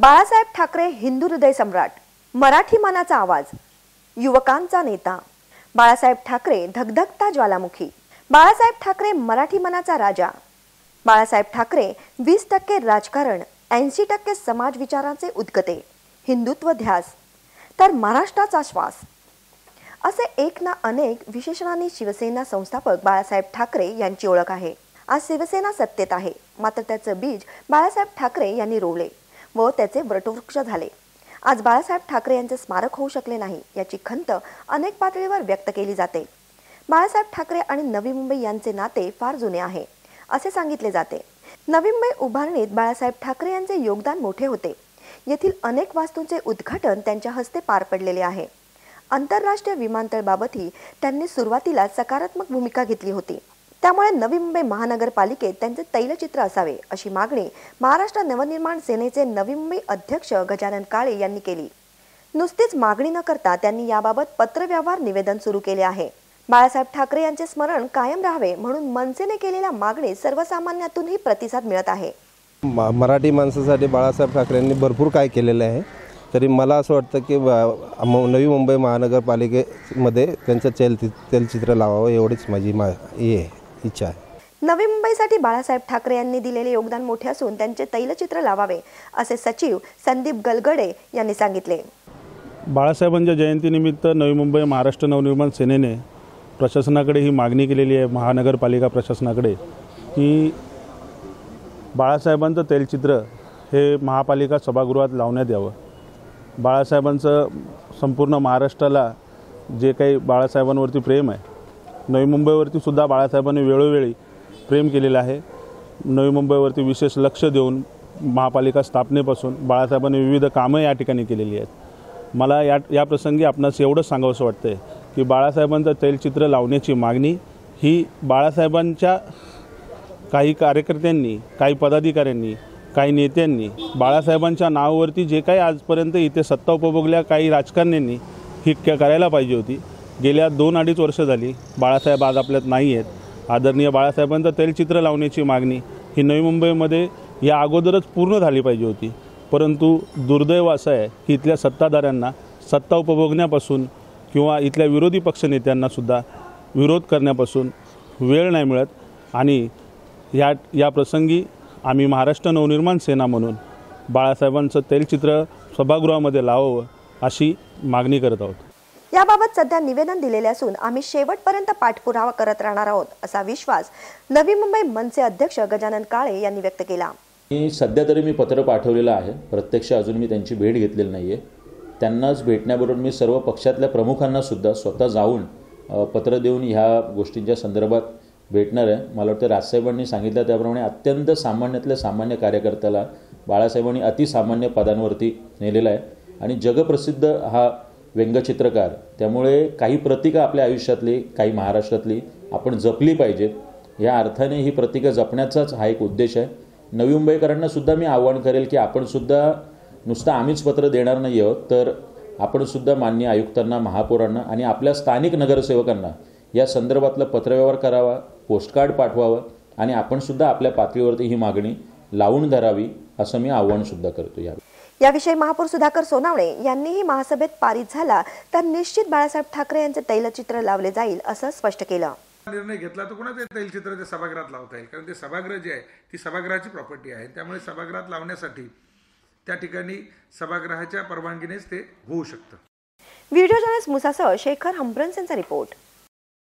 बाळासाहेब ठाकरे हिंदू हृदय सम्राट मराठी मनाचा आवाज युवकांचा नेता. बाळासाहेब ठाकरे धगधगता ज्वालामुखी. बाळासाहेब ठाकरे मराठी मनाचा राजा. बाळासाहेब ठाकरे वीस टक्के राजकारण ऐंशी टक्के समाज विचारांचे उद्गते. हिंदुत्व ध्यास. तर महाराष्ट्राचा श्वास असे एक ना अनेक विशेषणांनी शिवसेना संस्थापक बाळासाहेब ठाकरे यांची ओळख आहे. आज शिवसेना सत्तेत आहे. मात्र त्याचं बीज बाळासाहेब ठाकरे यांनी रोवले. व त्याचे वटवृक्ष झाले. आज बाळासाहेब ठाकरे यांचे स्मारक होऊ शकले नाही याची खंत अनेक पातळीवर व्यक्त केली जाते. बाळासाहेब ठाकरे आणि नवी मुंबई यांचे नाते फार जुने आहे असे सांगितले जाते. नवी मुंबई उभारणीत बाळासाहेब ठाकरे यांचे योगदान मोठे होते. येथील अनेक वास्तूंचे उद्घाटन त्यांच्या हस्ते पार पडलेले आहे. आंतरराष्ट्रीय विमानतळबाबतही त्यांनी सुरुवातीला सकारात्मक भूमिका घेतली होती. त्यामुळे नवी मुंबई महानगरपालिकेत त्यांचे तैलचित्र असावे अशी मागणी महाराष्ट्र नवनिर्माण सेनेचे नवी मुंबई अध्यक्ष गजानन काळे यांनी केली. नुसतीच मागणी न करता त्यांनी याबाबत पत्रव्यवहार निवेदन सुरू केले आहे. बाळासाहेब ठाकरे यांचे स्मरण कायम राहावे म्हणून मनसेने केलेल्या मागणी सर्वसामान्यातूनही प्रतिसाद मिळत आहे. म मराठी माणसासाठी बाळासाहेब ठाकरेंनी भरपूर काय केलेलं आहे. तरी मला असं वाटतं की म- नवी मुंबई महानगरपालिकेमध्ये त्यांचं चेल तेलचित्र लावावं एवढीच माझी मा हे इच्छा आहे नवी मुंबईसाठी बाळासाहेब ठाकरे यांनी दिलेले योगदान मोठे असून त्यांचे तैलचित्र लावावे असे सचिव संदीप गलगडे यांनी सांगितले. बाळासाहेबांच्या जयंतीनिमित्त नवी मुंबई महाराष्ट्र नवनिर्माण सेनेने प्रशासनाकडे ही मागणी केलेली आहे महानगरपालिका प्रशासनाकडे. की बाळासाहेबांचं तैलचित्र हे महापालिका सभागृहात लावण्यात यावं. बाळासाहेबांचं संपूर्ण महाराष्ट्राला जे काही बाळासाहेबांवरती प्रेम आहे नवी मुंबईवरती सुद्धा बाळासाहेबांनी वेळोवेळी प्रेम केलेलं आहे. नवी मुंबईवरती विशेष लक्ष देऊन महापालिका स्थापनेपासून बाळासाहेबांनी विविध कामं या ठिकाणी केलेली आहेत. मला या या प्रसंगी आपणास एवढंच सांगावंसं वाटतं आहे की बाळासाहेबांचं तैलचित्र लावण्याची मागणी ही बाळासाहेबांच्या काही कार्यकर्त्यांनी काही पदाधिकाऱ्यांनी काही नेत्यांनी बाळासाहेबांच्या नावावरती जे काही आजपर्यंत इथे सत्ता उपभोगल्या काही राजकारण्यांनी ही करायला पाहिजे होती. गेल्या दोन अडीच वर्ष झाली बाळासाहेब आज आपल्यात नाही आहेत. आदरणीय बाळासाहेबांचं तैलचित्र लावण्याची मागणी ही नवी मुंबईमध्ये या अगोदरच पूर्ण झाली पाहिजे होती. परंतु दुर्दैव असं आहे की इथल्या सत्ताधाऱ्यांना सत्ता उपभोगण्यापासून किंवा इथल्या विरोधी पक्षनेत्यांनासुद्धा विरोध करण्यापासून वेळ नाही मिळत आणि या या प्रसंगी आम्ही महाराष्ट्र नवनिर्माण सेना म्हणून बाळासाहेबांचं तैलचित्र सभागृहामध्ये लावावं अशी मागणी करत आहोत. याबाबत सध्या निवेदन दिलेले असून आम्ही शेवटपर्यंत पाठपुरावा करत राहणार आहोत असा विश्वास नवी मुंबई मनसे अध्यक्ष गजानन काळे यांनी व्यक्त केला. मी सध्या तरी मी पत्र पाठवलेलं आहे. प्रत्यक्ष अजून मी त्यांची भेट घेतलेली नाही आहे त्यांनाच भेटण्याबरोबर मी सर्व पक्षातल्या प्रमुखांना सुद्धा स्वतः जाऊन पत्र देऊन ह्या गोष्टींच्या संदर्भात भेटणार आहे. मला वाटतं राजसाहेबांनी सांगितलं त्याप्रमाणे अत्यंत सामान्यातल्या सामान्य कार्यकर्त्याला बाळासाहेबांनी अतिसामान्य पदांवरती नेलेला आहे. आणि जगप्रसिद्ध हा व्यंगचित्रकार. त्यामुळे काही प्रतीकं आपल्या आयुष्यातली काही महाराष्ट्रातली आपण जपली पाहिजेत. या अर्थाने ही प्रतीकं जपण्याचाच हा एक उद्देश आहे. नवी मुंबईकरांना सुद्धा मी आव्हान करेल की आपणसुद्धा नुसतं आम्हीच पत्र देणार नाही आहोत तर आपणसुद्धा मान्य आयुक्तांना महापौरांना आणि आपल्या स्थानिक नगरसेवकांना या संदर्भातलं पत्रव्यवहार करावा पोस्टकार्ड पाठवावं आणि आपणसुद्धा आपल्या पातळीवरती ही मागणी लावून धरावी असं मी आव्हानसुद्धा करतो यावेळी. याविषयी महापौर सुधाकर सोनावणे यांनीही महासभेत पारित झाला तर निश्चित बाळासाहेब ठाकरे यांचे तैलचित्र लावले जाईल असं स्पष्ट केलं. निर्णय घेतला तर कोणाचं तैलचित्र ते सभागृहात लावता येईल? कारण ते सभागृह जे आहे ती सभागृहाची प्रॉपर्टी आहे. त्यामुळे सभागृहात लावण्यासाठी त्या ठिकाणी सभागृहाच्या परवानगीनेच ते होऊ शकतं. व्हिडिओ जर्नलिस्ट मुसासह शेखर हंब्रन्स यांचा रिपोर्ट.